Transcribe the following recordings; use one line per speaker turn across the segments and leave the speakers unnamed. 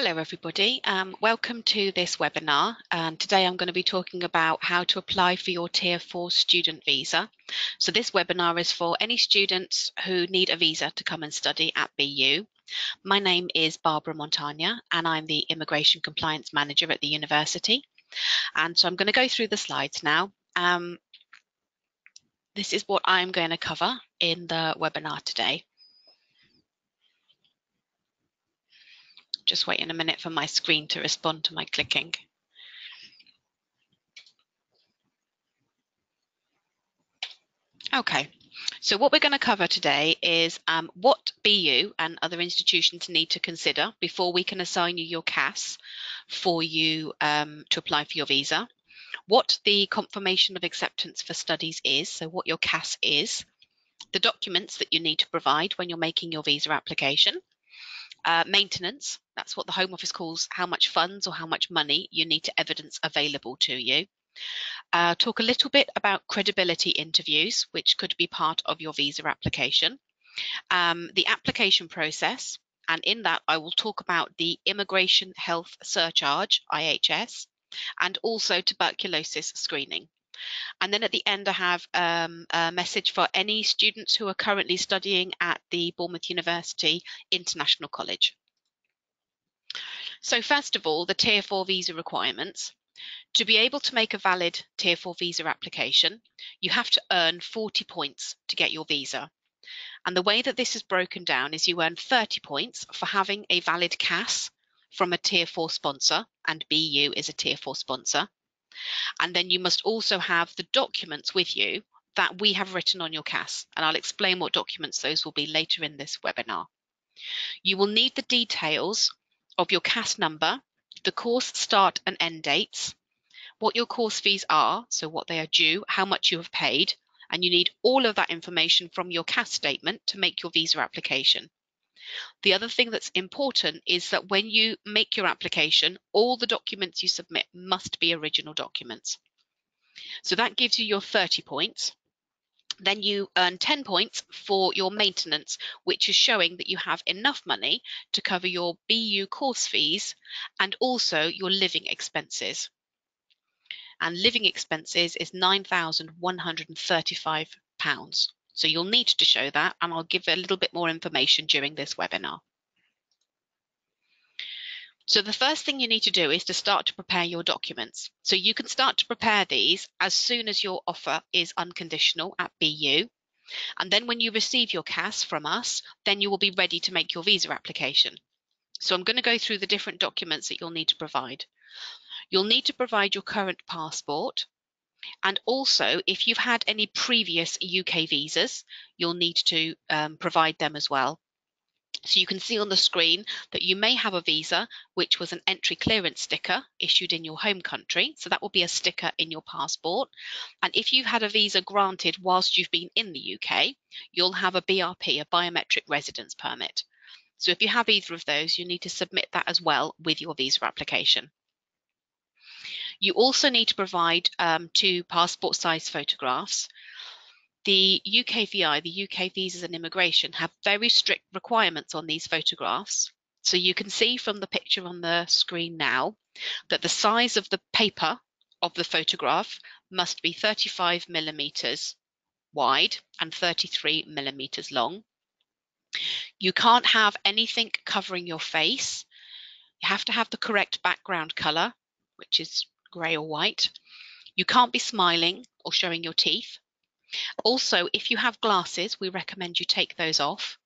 Hello everybody, um, welcome to this webinar and today I'm going to be talking about how to apply for your Tier 4 student visa. So this webinar is for any students who need a visa to come and study at BU. My name is Barbara Montagna and I'm the Immigration Compliance Manager at the university. And so I'm going to go through the slides now. Um, this is what I'm going to cover in the webinar today. Just waiting a minute for my screen to respond to my clicking. Okay, so what we're going to cover today is um, what BU and other institutions need to consider before we can assign you your CAS for you um, to apply for your visa, what the confirmation of acceptance for studies is, so what your CAS is, the documents that you need to provide when you're making your visa application, uh, maintenance, that's what the Home Office calls how much funds or how much money you need to evidence available to you. Uh, talk a little bit about credibility interviews, which could be part of your visa application. Um, the application process, and in that I will talk about the Immigration Health Surcharge, IHS, and also tuberculosis screening. And then at the end, I have um, a message for any students who are currently studying at the Bournemouth University International College. So first of all, the Tier 4 visa requirements. To be able to make a valid Tier 4 visa application, you have to earn 40 points to get your visa. And the way that this is broken down is you earn 30 points for having a valid CAS from a Tier 4 sponsor, and BU is a Tier 4 sponsor. And then you must also have the documents with you that we have written on your CAS. And I'll explain what documents those will be later in this webinar. You will need the details of your CAS number, the course start and end dates, what your course fees are, so what they are due, how much you have paid, and you need all of that information from your CAS statement to make your visa application. The other thing that's important is that when you make your application, all the documents you submit must be original documents. So that gives you your 30 points. Then you earn 10 points for your maintenance, which is showing that you have enough money to cover your BU course fees and also your living expenses. And living expenses is £9,135. So you'll need to show that and I'll give a little bit more information during this webinar. So the first thing you need to do is to start to prepare your documents. So you can start to prepare these as soon as your offer is unconditional at BU. And then when you receive your CAS from us, then you will be ready to make your visa application. So I'm going to go through the different documents that you'll need to provide. You'll need to provide your current passport, and also, if you've had any previous UK visas, you'll need to um, provide them as well. So you can see on the screen that you may have a visa which was an entry clearance sticker issued in your home country. So that will be a sticker in your passport. And if you've had a visa granted whilst you've been in the UK, you'll have a BRP, a biometric residence permit. So if you have either of those, you need to submit that as well with your visa application. You also need to provide um, two passport size photographs. The UKVI, the UK Visas and Immigration, have very strict requirements on these photographs. So you can see from the picture on the screen now that the size of the paper of the photograph must be 35 millimeters wide and 33 millimeters long. You can't have anything covering your face. You have to have the correct background color, which is grey or white. You can't be smiling or showing your teeth. Also, if you have glasses, we recommend you take those off.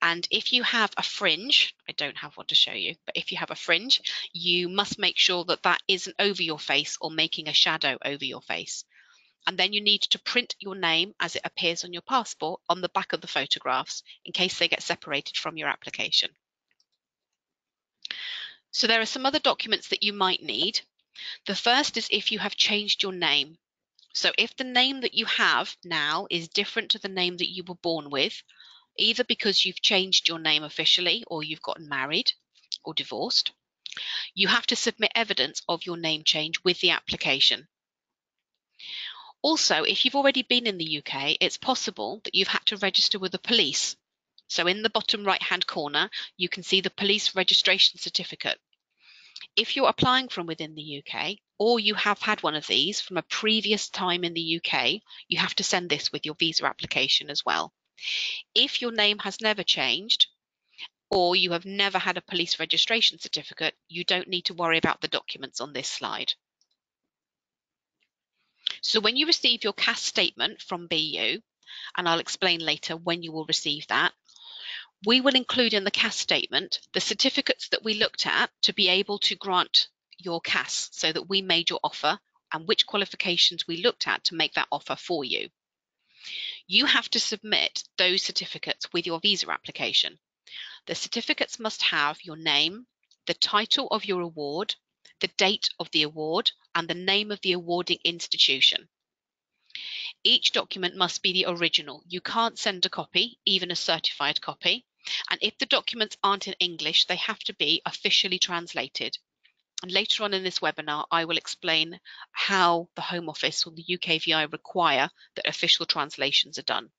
And if you have a fringe, I don't have one to show you, but if you have a fringe, you must make sure that that isn't over your face or making a shadow over your face. And then you need to print your name as it appears on your passport on the back of the photographs in case they get separated from your application. So there are some other documents that you might need. The first is if you have changed your name. So if the name that you have now is different to the name that you were born with, either because you've changed your name officially or you've gotten married or divorced, you have to submit evidence of your name change with the application. Also, if you've already been in the UK, it's possible that you've had to register with the police. So in the bottom right hand corner, you can see the police registration certificate If you're applying from within the UK or you have had one of these from a previous time in the UK, you have to send this with your visa application as well. If your name has never changed or you have never had a police registration certificate, you don't need to worry about the documents on this slide. So when you receive your CAS statement from BU, and I'll explain later when you will receive that, we will include in the CAS statement the certificates that we looked at to be able to grant your CAS so that we made your offer and which qualifications we looked at to make that offer for you. You have to submit those certificates with your visa application. The certificates must have your name, the title of your award, the date of the award, and the name of the awarding institution. Each document must be the original. You can't send a copy, even a certified copy. And if the documents aren't in English, they have to be officially translated. And later on in this webinar, I will explain how the Home Office or the UKVI require that official translations are done.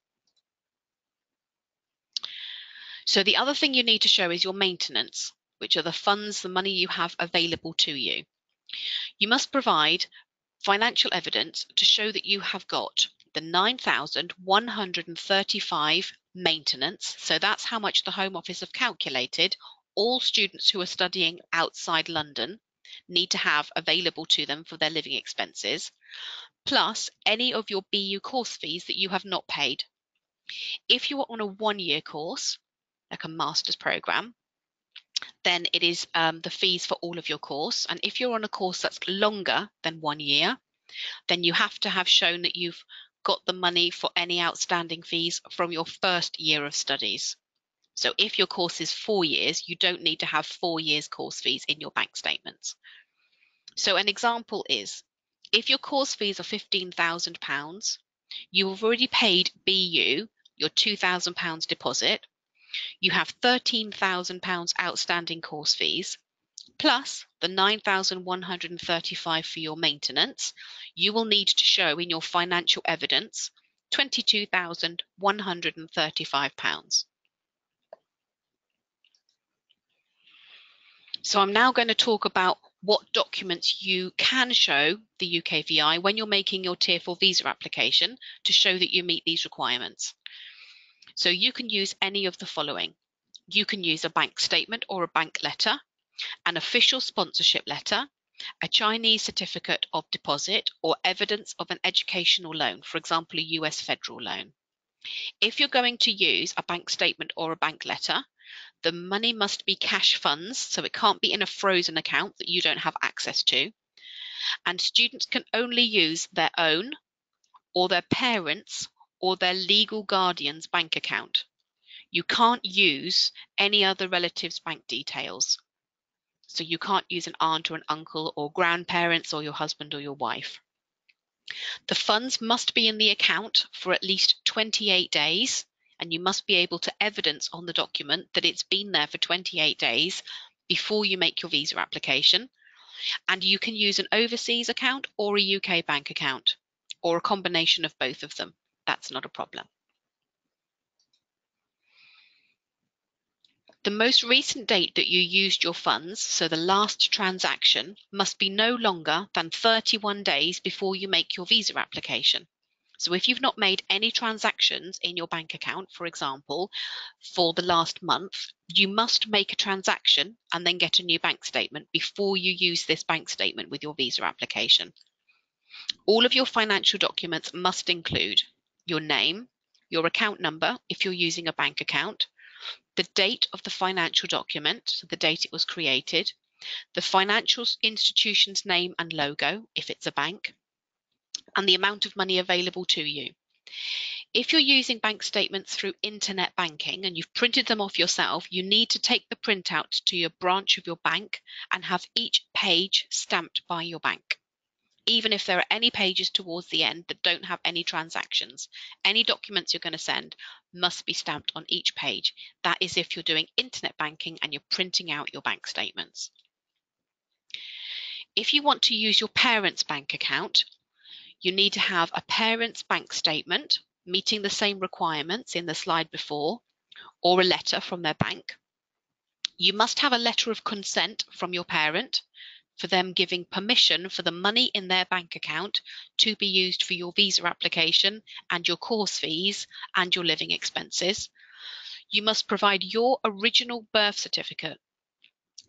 So the other thing you need to show is your maintenance, which are the funds, the money you have available to you. You must provide financial evidence to show that you have got the 9,135 maintenance. So that's how much the Home Office have calculated all students who are studying outside London need to have available to them for their living expenses, plus any of your BU course fees that you have not paid. If you are on a one year course, like a master's program, then it is um, the fees for all of your course. And if you're on a course that's longer than one year, then you have to have shown that you've got the money for any outstanding fees from your first year of studies. So if your course is four years, you don't need to have four years course fees in your bank statements. So an example is, if your course fees are £15,000, you have already paid BU your £2,000 deposit, you have £13,000 outstanding course fees, plus the 9,135 for your maintenance, you will need to show in your financial evidence £22,135. So I'm now going to talk about what documents you can show the UKVI when you're making your Tier 4 visa application to show that you meet these requirements. So you can use any of the following. You can use a bank statement or a bank letter, an official sponsorship letter, a Chinese certificate of deposit, or evidence of an educational loan, for example, a US federal loan. If you're going to use a bank statement or a bank letter, the money must be cash funds, so it can't be in a frozen account that you don't have access to. And students can only use their own or their parents' or their legal guardian's bank account. You can't use any other relative's bank details. So you can't use an aunt or an uncle or grandparents or your husband or your wife. The funds must be in the account for at least 28 days and you must be able to evidence on the document that it's been there for 28 days before you make your visa application. And you can use an overseas account or a UK bank account or a combination of both of them that's not a problem. The most recent date that you used your funds, so the last transaction, must be no longer than 31 days before you make your visa application. So if you've not made any transactions in your bank account, for example, for the last month, you must make a transaction and then get a new bank statement before you use this bank statement with your visa application. All of your financial documents must include your name, your account number if you're using a bank account, the date of the financial document, so the date it was created, the financial institution's name and logo if it's a bank, and the amount of money available to you. If you're using bank statements through internet banking and you've printed them off yourself, you need to take the printout to your branch of your bank and have each page stamped by your bank even if there are any pages towards the end that don't have any transactions. Any documents you're going to send must be stamped on each page. That is if you're doing internet banking and you're printing out your bank statements. If you want to use your parents' bank account, you need to have a parent's bank statement meeting the same requirements in the slide before, or a letter from their bank. You must have a letter of consent from your parent for them giving permission for the money in their bank account to be used for your visa application and your course fees and your living expenses. You must provide your original birth certificate.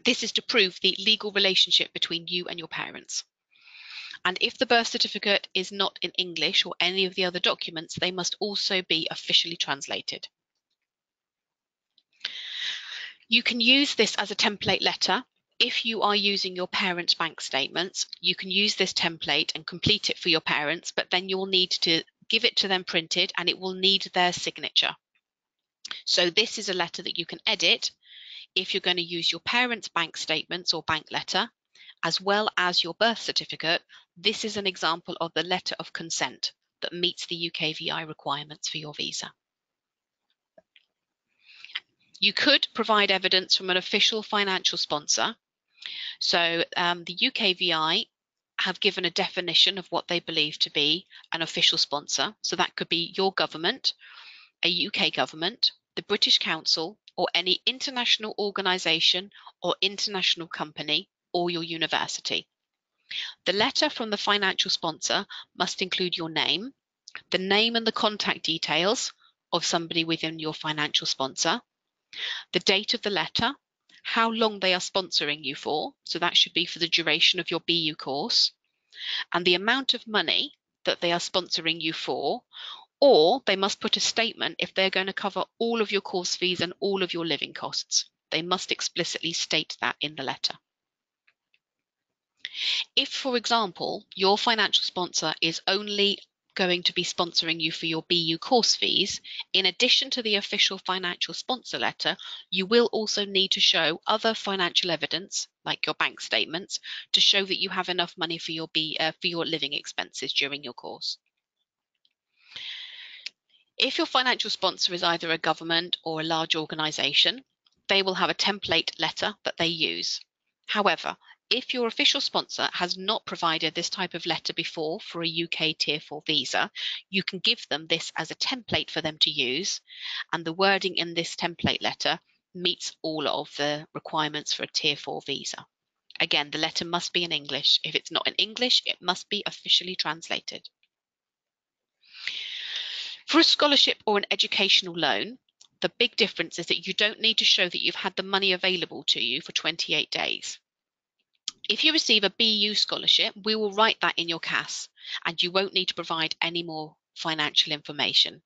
This is to prove the legal relationship between you and your parents. And if the birth certificate is not in English or any of the other documents, they must also be officially translated. You can use this as a template letter if you are using your parents' bank statements, you can use this template and complete it for your parents, but then you'll need to give it to them printed and it will need their signature. So this is a letter that you can edit if you're going to use your parents' bank statements or bank letter, as well as your birth certificate. This is an example of the letter of consent that meets the UKVI requirements for your visa. You could provide evidence from an official financial sponsor so um, the UKVI have given a definition of what they believe to be an official sponsor. So that could be your government, a UK government, the British Council, or any international organisation or international company, or your university. The letter from the financial sponsor must include your name, the name and the contact details of somebody within your financial sponsor, the date of the letter, how long they are sponsoring you for. So that should be for the duration of your BU course and the amount of money that they are sponsoring you for, or they must put a statement if they're going to cover all of your course fees and all of your living costs. They must explicitly state that in the letter. If, for example, your financial sponsor is only going to be sponsoring you for your BU course fees, in addition to the official financial sponsor letter, you will also need to show other financial evidence, like your bank statements, to show that you have enough money for your, B, uh, for your living expenses during your course. If your financial sponsor is either a government or a large organisation, they will have a template letter that they use. However, if your official sponsor has not provided this type of letter before for a UK Tier 4 visa, you can give them this as a template for them to use, and the wording in this template letter meets all of the requirements for a Tier 4 visa. Again, the letter must be in English. If it's not in English, it must be officially translated. For a scholarship or an educational loan, the big difference is that you don't need to show that you've had the money available to you for 28 days. If you receive a BU scholarship, we will write that in your CAS and you won't need to provide any more financial information.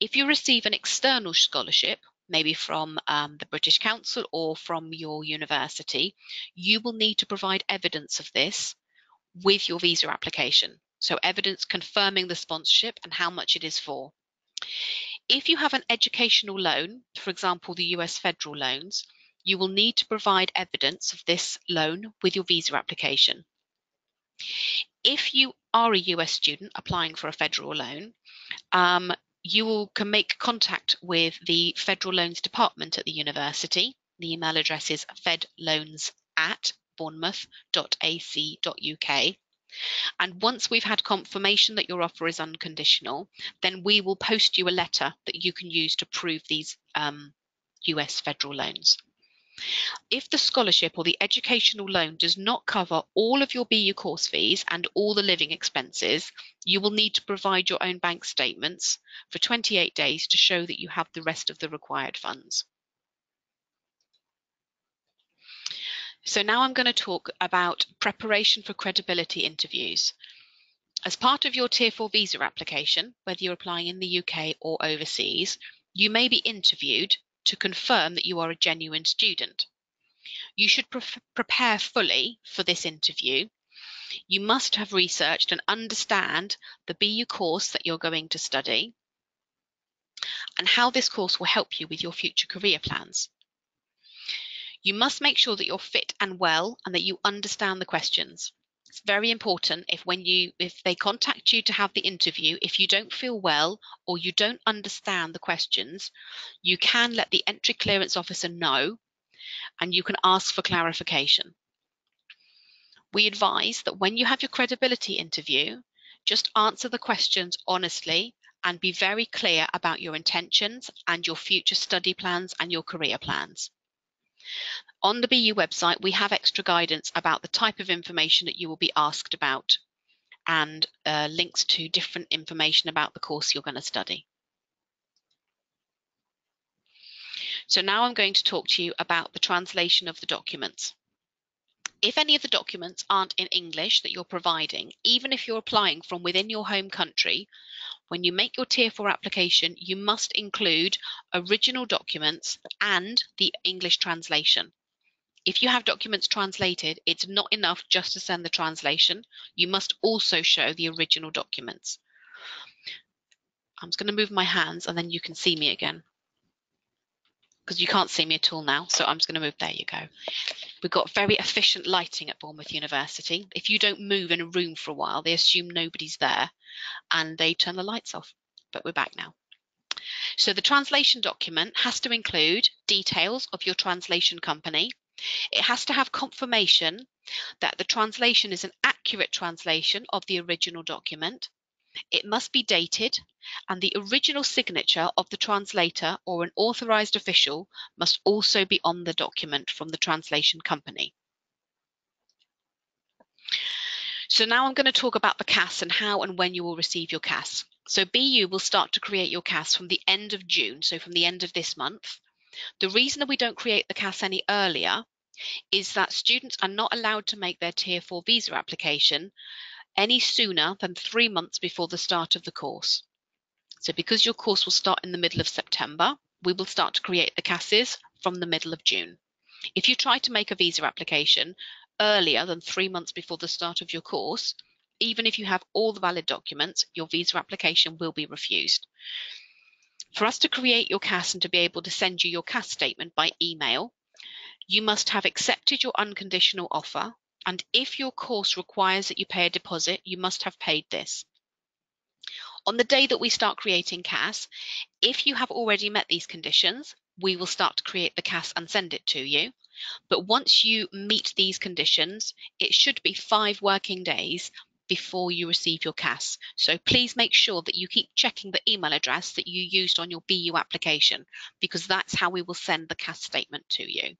If you receive an external scholarship, maybe from um, the British Council or from your university, you will need to provide evidence of this with your visa application. So evidence confirming the sponsorship and how much it is for. If you have an educational loan, for example, the US federal loans, you will need to provide evidence of this loan with your visa application. If you are a US student applying for a federal loan, um, you will, can make contact with the Federal Loans Department at the university. The email address is fedloans at bournemouth.ac.uk. And once we've had confirmation that your offer is unconditional, then we will post you a letter that you can use to prove these um, US federal loans. If the scholarship or the educational loan does not cover all of your BU course fees and all the living expenses, you will need to provide your own bank statements for 28 days to show that you have the rest of the required funds. So now I'm going to talk about preparation for credibility interviews. As part of your Tier 4 visa application, whether you're applying in the UK or overseas, you may be interviewed to confirm that you are a genuine student. You should pre prepare fully for this interview. You must have researched and understand the BU course that you're going to study and how this course will help you with your future career plans. You must make sure that you're fit and well and that you understand the questions. It's very important if when you if they contact you to have the interview, if you don't feel well or you don't understand the questions, you can let the entry clearance officer know and you can ask for clarification. We advise that when you have your credibility interview, just answer the questions honestly and be very clear about your intentions and your future study plans and your career plans. On the BU website, we have extra guidance about the type of information that you will be asked about and uh, links to different information about the course you're going to study. So now I'm going to talk to you about the translation of the documents. If any of the documents aren't in English that you're providing, even if you're applying from within your home country, when you make your Tier 4 application, you must include original documents and the English translation. If you have documents translated, it's not enough just to send the translation. You must also show the original documents. I'm just going to move my hands and then you can see me again because you can't see me at all now. So I'm just going to move. There you go. We've got very efficient lighting at Bournemouth University. If you don't move in a room for a while, they assume nobody's there and they turn the lights off. But we're back now. So the translation document has to include details of your translation company. It has to have confirmation that the translation is an accurate translation of the original document. It must be dated, and the original signature of the translator or an authorized official must also be on the document from the translation company. So now I'm going to talk about the CAS and how and when you will receive your CAS. So BU will start to create your CAS from the end of June, so from the end of this month. The reason that we don't create the CAS any earlier is that students are not allowed to make their Tier 4 visa application any sooner than three months before the start of the course. So because your course will start in the middle of September, we will start to create the CASs from the middle of June. If you try to make a visa application earlier than three months before the start of your course, even if you have all the valid documents, your visa application will be refused. For us to create your CAS and to be able to send you your CAS statement by email, you must have accepted your unconditional offer and if your course requires that you pay a deposit, you must have paid this. On the day that we start creating CAS, if you have already met these conditions, we will start to create the CAS and send it to you. But once you meet these conditions, it should be five working days before you receive your CAS. So please make sure that you keep checking the email address that you used on your BU application because that's how we will send the CAS statement to you.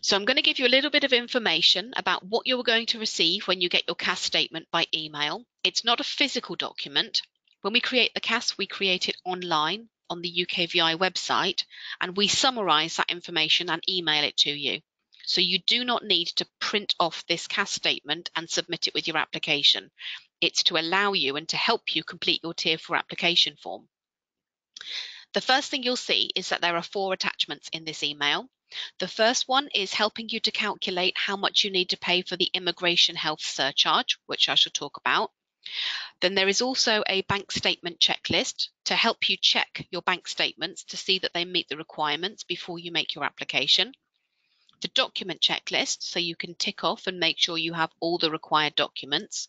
So I'm going to give you a little bit of information about what you're going to receive when you get your CAS statement by email. It's not a physical document. When we create the CAS, we create it online on the UKVI website and we summarize that information and email it to you. So you do not need to print off this CAS statement and submit it with your application. It's to allow you and to help you complete your Tier 4 application form. The first thing you'll see is that there are four attachments in this email. The first one is helping you to calculate how much you need to pay for the immigration health surcharge, which I shall talk about. Then there is also a bank statement checklist to help you check your bank statements to see that they meet the requirements before you make your application. The document checklist, so you can tick off and make sure you have all the required documents.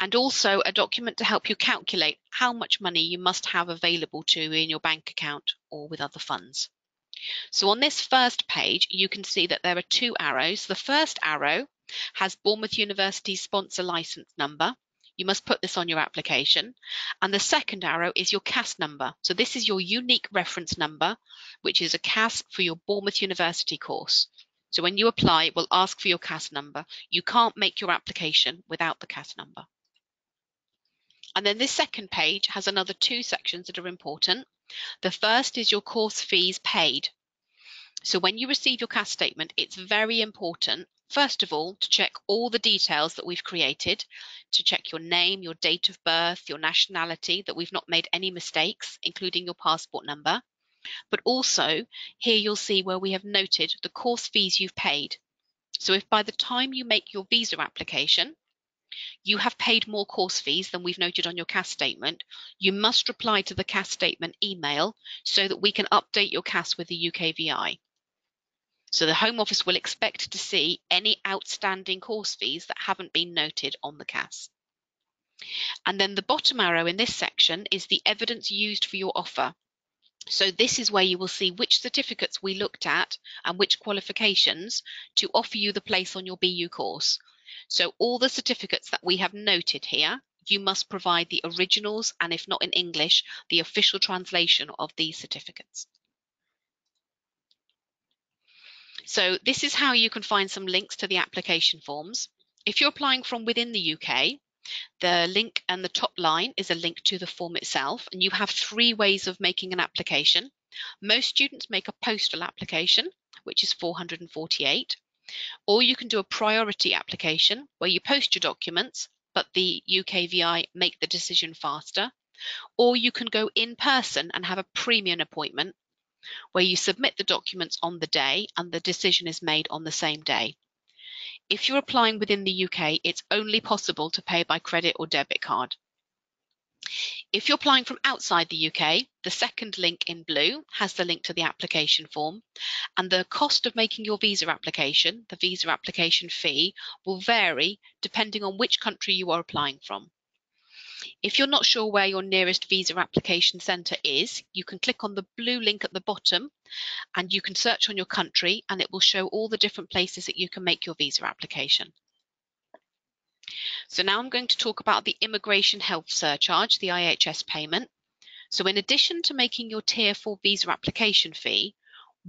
And also a document to help you calculate how much money you must have available to you in your bank account or with other funds. So on this first page, you can see that there are two arrows. The first arrow has Bournemouth University sponsor license number. You must put this on your application. And the second arrow is your CAS number. So this is your unique reference number, which is a CAS for your Bournemouth University course. So when you apply, it will ask for your CAS number. You can't make your application without the CAS number. And then this second page has another two sections that are important. The first is your course fees paid. So when you receive your CAS statement, it's very important, first of all, to check all the details that we've created, to check your name, your date of birth, your nationality, that we've not made any mistakes, including your passport number. But also, here you'll see where we have noted the course fees you've paid. So if by the time you make your visa application, you have paid more course fees than we've noted on your CAS statement, you must reply to the CAS statement email so that we can update your CAS with the UKVI. So the Home Office will expect to see any outstanding course fees that haven't been noted on the CAS. And then the bottom arrow in this section is the evidence used for your offer. So this is where you will see which certificates we looked at and which qualifications to offer you the place on your BU course. So all the certificates that we have noted here, you must provide the originals and if not in English, the official translation of these certificates. So this is how you can find some links to the application forms. If you're applying from within the UK, the link and the top line is a link to the form itself, and you have three ways of making an application. Most students make a postal application, which is 448, or you can do a priority application where you post your documents, but the UKVI make the decision faster, or you can go in person and have a premium appointment where you submit the documents on the day and the decision is made on the same day. If you're applying within the UK, it's only possible to pay by credit or debit card. If you're applying from outside the UK, the second link in blue has the link to the application form and the cost of making your visa application, the visa application fee, will vary depending on which country you are applying from. If you're not sure where your nearest visa application centre is, you can click on the blue link at the bottom and you can search on your country and it will show all the different places that you can make your visa application. So now I'm going to talk about the immigration health surcharge, the IHS payment. So in addition to making your tier 4 visa application fee,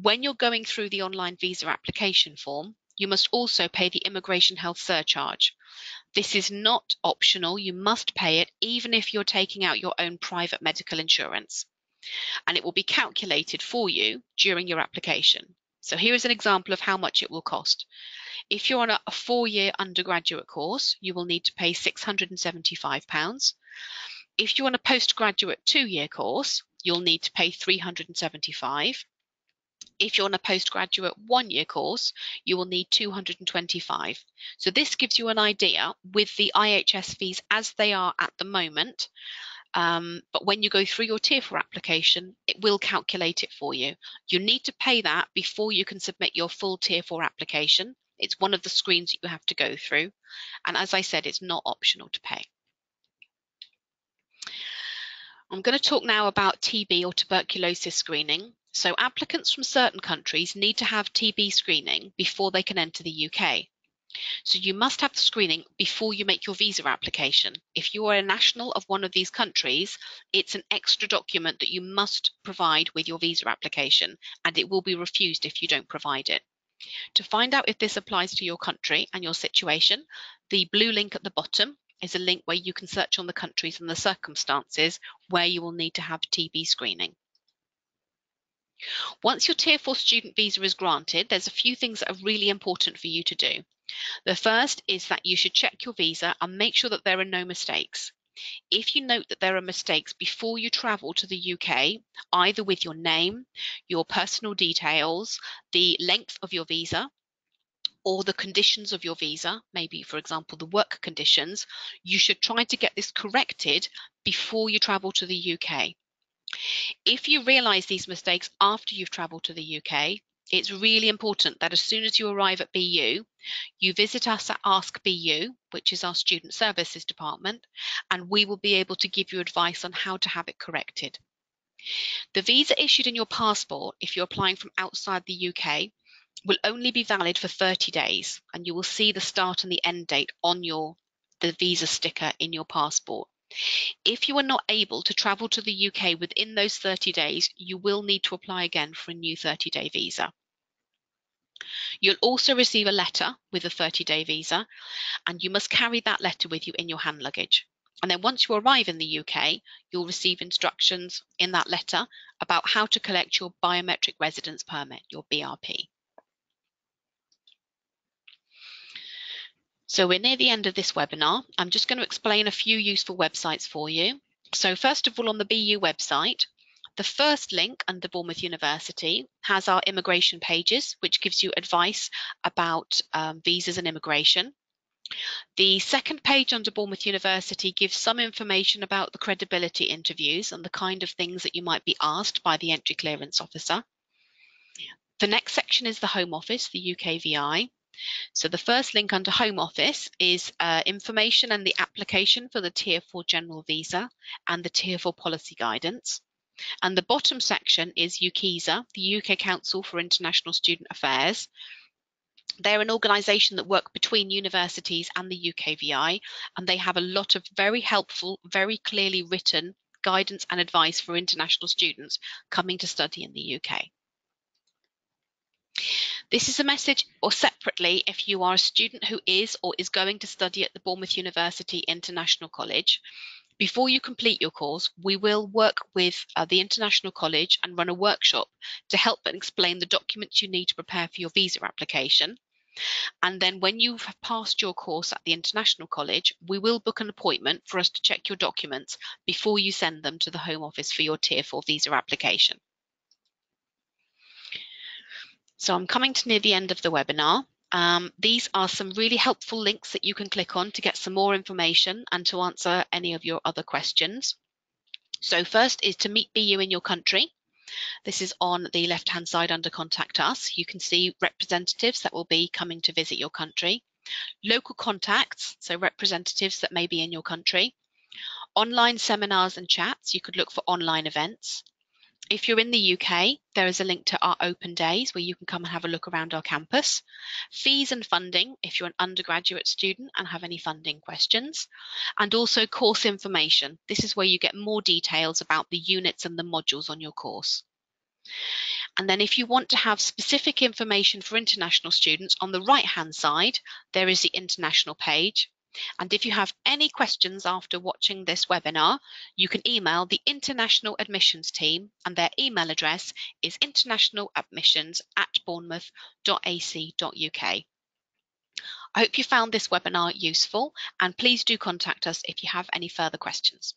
when you're going through the online visa application form, you must also pay the immigration health surcharge. This is not optional. You must pay it even if you're taking out your own private medical insurance. And it will be calculated for you during your application. So here is an example of how much it will cost. If you're on a, four-year undergraduate course, you will need to pay £675. If you're on a postgraduate two-year course, you'll need to pay 375 if you're on a postgraduate one-year course, you will need 225. So this gives you an idea with the IHS fees as they are at the moment. Um, but when you go through your Tier 4 application, it will calculate it for you. You need to pay that before you can submit your full Tier 4 application. It's one of the screens that you have to go through. And as I said, it's not optional to pay. I'm going to talk now about TB or tuberculosis screening. So applicants from certain countries need to have TB screening before they can enter the UK. So you must have the screening before you make your visa application. If you are a national of one of these countries, it's an extra document that you must provide with your visa application and it will be refused if you don't provide it. To find out if this applies to your country and your situation, the blue link at the bottom is a link where you can search on the countries and the circumstances where you will need to have TB screening. Once your Tier 4 student visa is granted, there's a few things that are really important for you to do. The first is that you should check your visa and make sure that there are no mistakes. If you note that there are mistakes before you travel to the UK, either with your name, your personal details, the length of your visa, or the conditions of your visa, maybe, for example, the work conditions, you should try to get this corrected before you travel to the UK. If you realise these mistakes after you've travelled to the UK, it's really important that as soon as you arrive at BU, you visit us at Ask BU, which is our Student Services Department, and we will be able to give you advice on how to have it corrected. The visa issued in your passport, if you're applying from outside the UK, will only be valid for 30 days, and you will see the start and the end date on your the visa sticker in your passport. If you are not able to travel to the UK within those 30 days, you will need to apply again for a new 30 day visa. You'll also receive a letter with a 30 day visa, and you must carry that letter with you in your hand luggage. And then once you arrive in the UK, you'll receive instructions in that letter about how to collect your biometric residence permit, your BRP. So we're near the end of this webinar. I'm just going to explain a few useful websites for you. So first of all, on the BU website, the first link under Bournemouth University has our immigration pages, which gives you advice about um, visas and immigration. The second page under Bournemouth University gives some information about the credibility interviews and the kind of things that you might be asked by the entry clearance officer. The next section is the Home Office, the UKVI. So the first link under Home Office is uh, information and the application for the Tier 4 General Visa and the Tier 4 Policy Guidance. And the bottom section is UKCISA, the UK Council for International Student Affairs. They're an organisation that work between universities and the UKVI, and they have a lot of very helpful, very clearly written guidance and advice for international students coming to study in the UK. This is a message or separately if you are a student who is or is going to study at the Bournemouth University International College. Before you complete your course, we will work with uh, the International College and run a workshop to help and explain the documents you need to prepare for your visa application. And then when you have passed your course at the International College, we will book an appointment for us to check your documents before you send them to the Home Office for your Tier 4 visa application. So I'm coming to near the end of the webinar. Um, these are some really helpful links that you can click on to get some more information and to answer any of your other questions. So first is to meet BU in your country. This is on the left hand side under contact us. You can see representatives that will be coming to visit your country. Local contacts, so representatives that may be in your country. Online seminars and chats, you could look for online events. If you're in the UK, there is a link to our open days where you can come and have a look around our campus. Fees and funding if you're an undergraduate student and have any funding questions. And also course information. This is where you get more details about the units and the modules on your course. And then if you want to have specific information for international students, on the right hand side, there is the international page. And if you have any questions after watching this webinar, you can email the International Admissions team and their email address is internationaladmissions at bournemouth.ac.uk. I hope you found this webinar useful and please do contact us if you have any further questions.